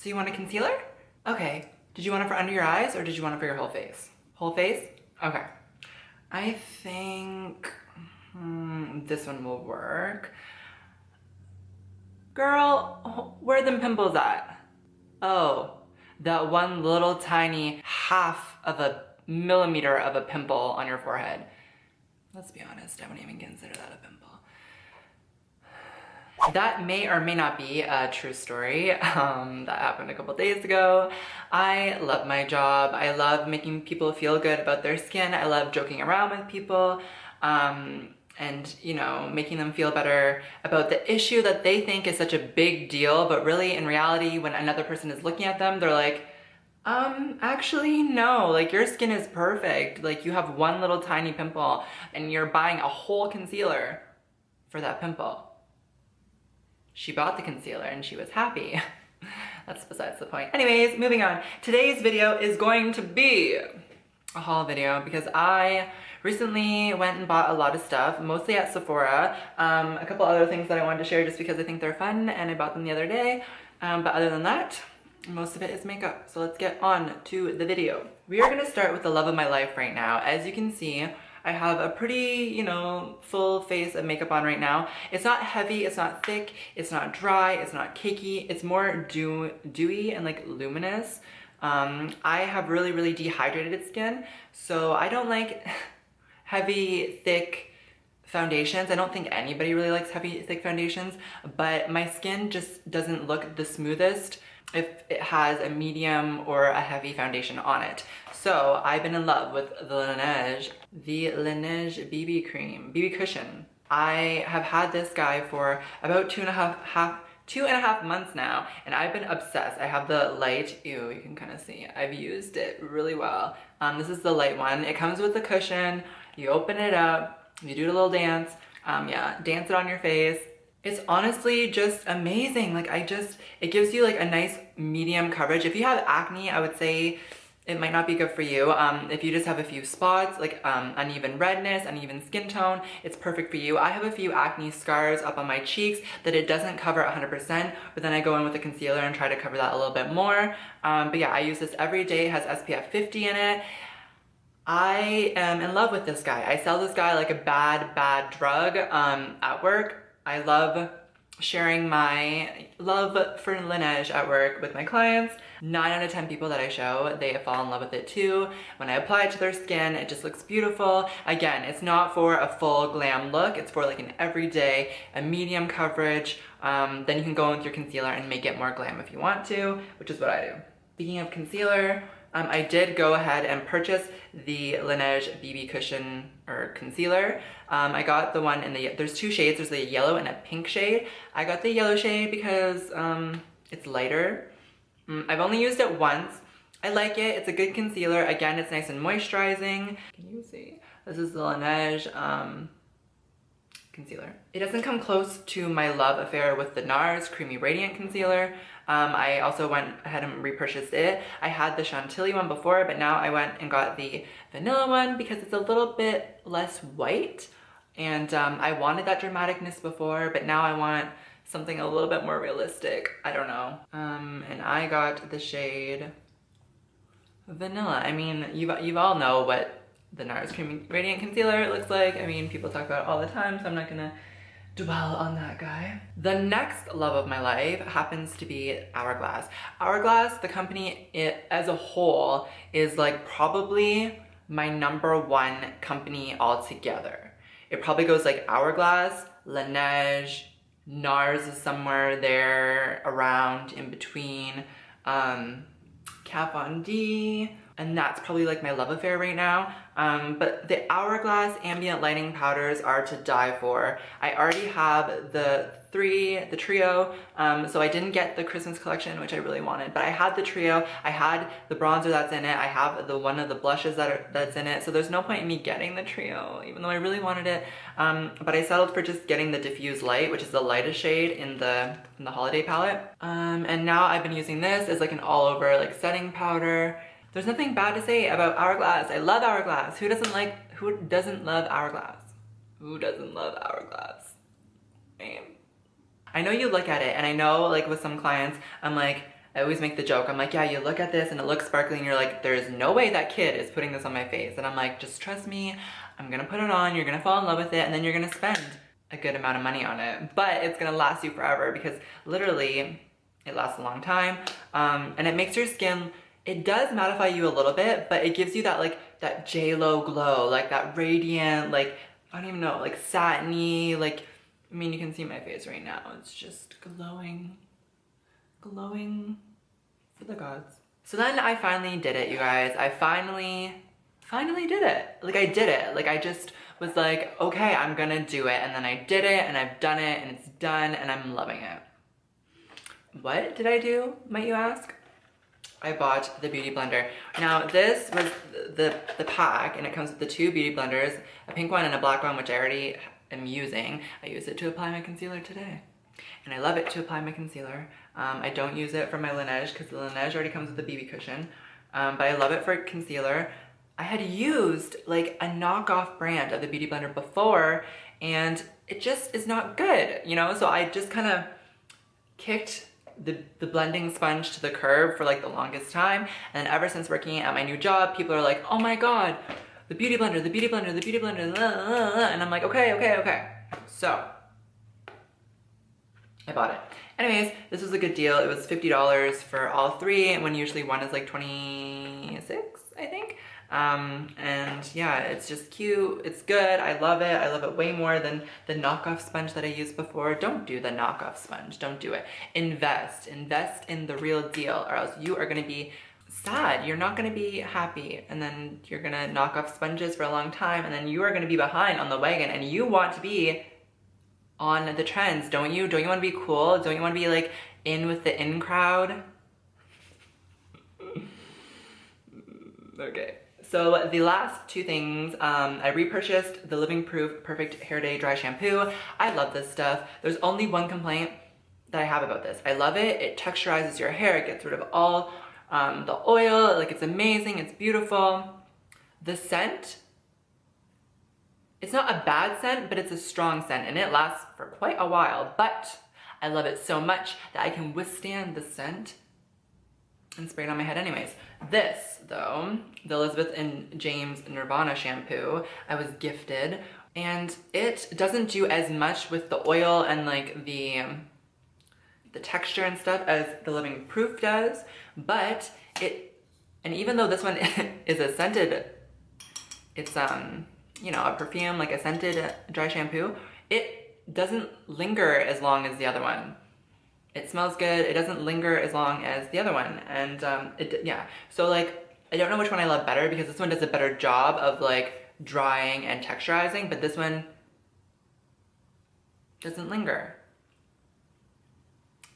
So you want a concealer? Okay. Did you want it for under your eyes or did you want it for your whole face? Whole face? Okay. I think hmm, this one will work. Girl, where are them pimples at? Oh, that one little tiny half of a millimeter of a pimple on your forehead. Let's be honest, I wouldn't even consider that a pimple. That may or may not be a true story. Um, that happened a couple days ago. I love my job. I love making people feel good about their skin. I love joking around with people. Um, and you know making them feel better about the issue that they think is such a big deal but really in reality when another person is looking at them they're like um actually no like your skin is perfect like you have one little tiny pimple and you're buying a whole concealer for that pimple she bought the concealer and she was happy that's besides the point anyways moving on today's video is going to be a haul video because I recently went and bought a lot of stuff, mostly at Sephora. Um, a couple other things that I wanted to share just because I think they're fun and I bought them the other day. Um, but other than that, most of it is makeup. So let's get on to the video. We are gonna start with the love of my life right now. As you can see, I have a pretty, you know, full face of makeup on right now. It's not heavy, it's not thick, it's not dry, it's not cakey. It's more dew dewy and like luminous. Um, I have really, really dehydrated skin, so I don't like heavy, thick foundations. I don't think anybody really likes heavy, thick foundations, but my skin just doesn't look the smoothest if it has a medium or a heavy foundation on it. So I've been in love with the Laneige, the Laneige BB cream, BB cushion. I have had this guy for about two and a half, half two and a half months now and I've been obsessed. I have the light, ew, you can kind of see. I've used it really well. Um, this is the light one. It comes with the cushion. You open it up, you do a little dance. Um, yeah, dance it on your face. It's honestly just amazing. Like I just, it gives you like a nice medium coverage. If you have acne, I would say it might not be good for you. Um, if you just have a few spots, like um, uneven redness, uneven skin tone, it's perfect for you. I have a few acne scars up on my cheeks that it doesn't cover 100%, but then I go in with a concealer and try to cover that a little bit more. Um, but yeah, I use this every day. It has SPF 50 in it. I am in love with this guy. I sell this guy like a bad, bad drug um, at work. I love sharing my love for Laneige at work with my clients. Nine out of 10 people that I show, they fall in love with it too. When I apply it to their skin, it just looks beautiful. Again, it's not for a full glam look. It's for like an everyday, a medium coverage. Um, then you can go in with your concealer and make it more glam if you want to, which is what I do. Speaking of concealer, um, I did go ahead and purchase the Laneige BB Cushion or concealer. Um, I got the one in the, there's two shades, there's a yellow and a pink shade. I got the yellow shade because um, it's lighter. Mm, I've only used it once. I like it, it's a good concealer. Again, it's nice and moisturizing. Can you see? This is the Laneige um, concealer. It doesn't come close to my love affair with the NARS Creamy Radiant Concealer. Um, I also went ahead and repurchased it. I had the Chantilly one before, but now I went and got the vanilla one because it's a little bit less white. And um, I wanted that dramaticness before, but now I want something a little bit more realistic. I don't know. Um, and I got the shade Vanilla. I mean, you you all know what the NARS Creamy Radiant Concealer looks like. I mean, people talk about it all the time, so I'm not gonna dwell on that guy. The next love of my life happens to be Hourglass. Hourglass, the company it, as a whole, is like probably my number one company altogether. It probably goes like Hourglass, Laneige, NARS is somewhere there around in between, um, Kat Von D, and that's probably like my love affair right now. Um, but the Hourglass Ambient Lighting Powders are to die for. I already have the three, the trio, um, so I didn't get the Christmas collection, which I really wanted, but I had the trio, I had the bronzer that's in it, I have the one of the blushes that are, that's in it, so there's no point in me getting the trio, even though I really wanted it, um, but I settled for just getting the Diffuse Light, which is the lightest shade in the, in the holiday palette. Um, and now I've been using this as like an all over like setting powder. There's nothing bad to say about Hourglass. I love Hourglass. Who doesn't like, who doesn't love Hourglass? Who doesn't love Hourglass? Man. I know you look at it and I know like with some clients, I'm like, I always make the joke. I'm like, yeah, you look at this and it looks sparkly and you're like, there's no way that kid is putting this on my face. And I'm like, just trust me. I'm gonna put it on. You're gonna fall in love with it and then you're gonna spend a good amount of money on it. But it's gonna last you forever because literally it lasts a long time. Um, and it makes your skin, it does mattify you a little bit, but it gives you that like, that J-Lo glow, like that radiant, like, I don't even know, like satiny, like, I mean, you can see my face right now. It's just glowing glowing for the gods. So then I finally did it, you guys. I finally, finally did it. Like I did it. Like I just was like, okay, I'm gonna do it. And then I did it and I've done it and it's done and I'm loving it. What did I do, might you ask? I bought the Beauty Blender. Now this was the, the pack and it comes with the two Beauty Blenders, a pink one and a black one, which I already am using. I use it to apply my concealer today and I love it to apply my concealer. Um, I don't use it for my Laneige because the Laneige already comes with a BB cushion, um, but I love it for concealer. I had used like a knockoff brand of the Beauty Blender before and it just is not good, you know? So I just kind of kicked the, the blending sponge to the curb for like the longest time. And ever since working at my new job, people are like, oh my God, the Beauty Blender, the Beauty Blender, the Beauty Blender, blah, blah, blah. and I'm like, okay, okay, okay. So I bought it. Anyways, this was a good deal. It was $50 for all three when usually one is like 26, I think. Um, and yeah, it's just cute. It's good. I love it. I love it way more than the knockoff sponge that I used before. Don't do the knockoff sponge. Don't do it. Invest. Invest in the real deal or else you are going to be sad. You're not going to be happy. And then you're going to knock off sponges for a long time and then you are going to be behind on the wagon and you want to be on the trends, don't you? Don't you want to be cool? Don't you want to be like in with the in crowd? okay. So the last two things, um, I repurchased the Living Proof Perfect Hair Day Dry Shampoo. I love this stuff. There's only one complaint that I have about this. I love it. It texturizes your hair. It gets rid of all um, the oil. Like it's amazing. It's beautiful. The scent it's not a bad scent, but it's a strong scent and it lasts for quite a while, but I love it so much that I can withstand the scent and spray it on my head anyways. This though, the Elizabeth and James Nirvana shampoo, I was gifted and it doesn't do as much with the oil and like the the texture and stuff as the Living Proof does, but it, and even though this one is a scented, it's um, you know, a perfume, like a scented dry shampoo, it doesn't linger as long as the other one. It smells good. It doesn't linger as long as the other one. And um, it, yeah, so like, I don't know which one I love better because this one does a better job of like drying and texturizing, but this one doesn't linger.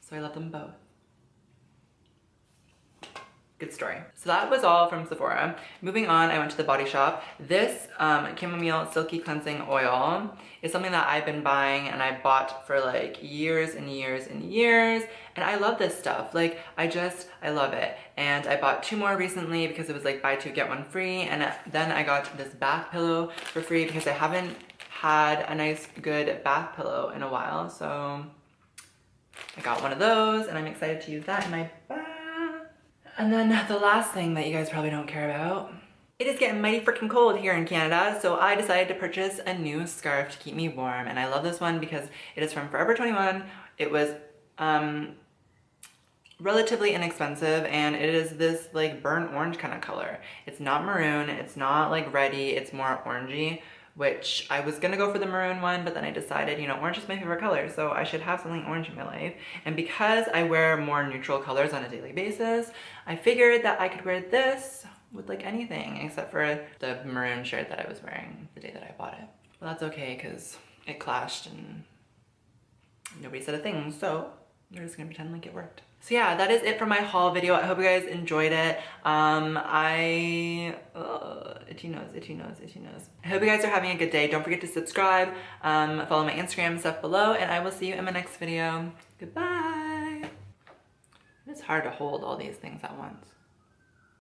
So I love them both. Good story. So that was all from Sephora. Moving on, I went to the Body Shop. This um, Chamomile Silky Cleansing Oil is something that I've been buying and I bought for like years and years and years. And I love this stuff. Like, I just, I love it. And I bought two more recently because it was like buy two, get one free. And then I got this bath pillow for free because I haven't had a nice, good bath pillow in a while. So I got one of those and I'm excited to use that in my bath. And then the last thing that you guys probably don't care about. It is getting mighty freaking cold here in Canada, so I decided to purchase a new scarf to keep me warm. And I love this one because it is from Forever 21. It was um, relatively inexpensive and it is this like burnt orange kind of color. It's not maroon, it's not like reddy, it's more orangey which I was gonna go for the maroon one, but then I decided, you know, orange is my favorite color, so I should have something orange in my life. And because I wear more neutral colors on a daily basis, I figured that I could wear this with like anything except for the maroon shirt that I was wearing the day that I bought it. Well, that's okay because it clashed and nobody said a thing, so we're just gonna pretend like it worked. So yeah, that is it for my haul video. I hope you guys enjoyed it. Um, I, uh, itchy nose, itchy nose, itchy nose. I hope you guys are having a good day. Don't forget to subscribe, um, follow my Instagram stuff below, and I will see you in my next video. Goodbye. It's hard to hold all these things at once.